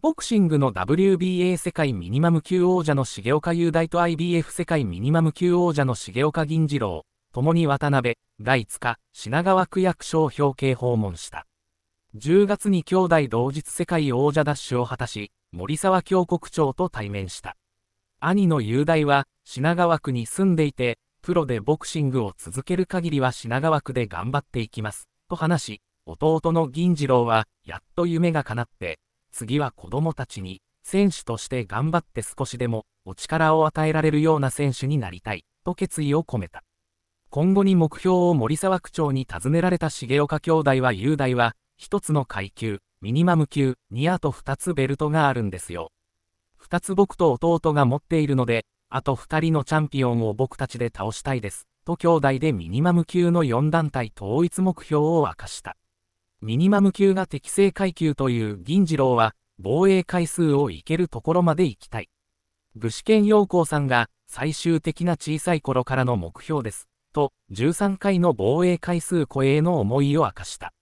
ボクシングの WBA 世界ミニマム級王者の重岡雄大と IBF 世界ミニマム級王者の重岡銀次郎、共に渡辺、が5日、品川区役所を表敬訪問した。10月に兄弟同日世界王者ダッシュを果たし、森沢京国長と対面した。兄の雄大は、品川区に住んでいて、プロでボクシングを続ける限りは品川区で頑張っていきます、と話し、弟の銀次郎は、やっと夢が叶って、次は子供たちに、選手として頑張って少しでも、お力を与えられるような選手になりたい、と決意を込めた。今後に目標を森沢区長に尋ねられた重岡兄弟は雄大は、一つの階級、ミニマム級にあと二つベルトがあるんですよ。二つ僕と弟が持っているので、あと二人のチャンピオンを僕たちで倒したいです。と兄弟でミニマム級の4団体統一目標を明かした。ミニマム級が適正階級という銀次郎は、防衛回数をいけるところまで行きたい。具志堅陽光さんが最終的な小さい頃からの目標です。と、13回の防衛回数超えへの思いを明かした。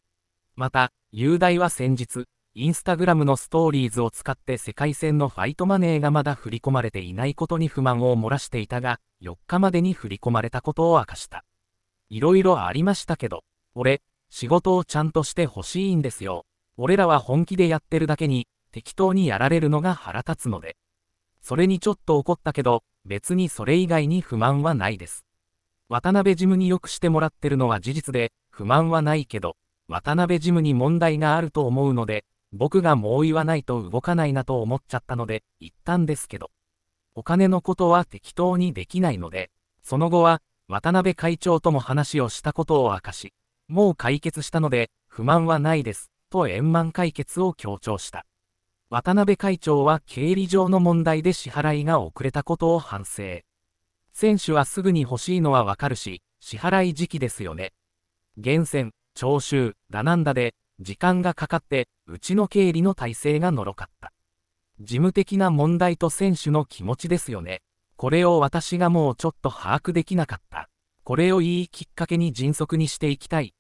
また、雄大は先日、インスタグラムのストーリーズを使って世界戦のファイトマネーがまだ振り込まれていないことに不満を漏らしていたが、4日までに振り込まれたことを明かした。いろいろありましたけど、俺、仕事をちゃんとして欲しいんですよ。俺らは本気でやってるだけに、適当にやられるのが腹立つので。それにちょっと怒ったけど、別にそれ以外に不満はないです。渡辺事務によくしてもらってるのは事実で、不満はないけど、渡辺事務に問題があると思うので、僕がもう言わないと動かないなと思っちゃったので、言ったんですけど。お金のことは適当にできないので、その後は、渡辺会長とも話をしたことを明かし、もう解決したので、不満はないです、と円満解決を強調した。渡辺会長は経理上の問題で支払いが遅れたことを反省。選手はすぐに欲しいのはわかるし、支払い時期ですよね。厳選、徴収、だなんだで、時間がかかって、うちの経理の体制がのろかった。事務的な問題と選手の気持ちですよね。これを私がもうちょっと把握できなかった。これをいいきっかけに迅速にしていきたい、